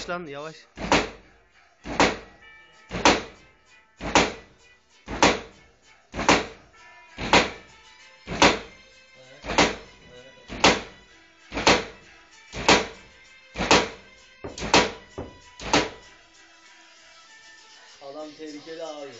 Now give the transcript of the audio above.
Yavaş lan yavaş. Adam tehlikeli abi.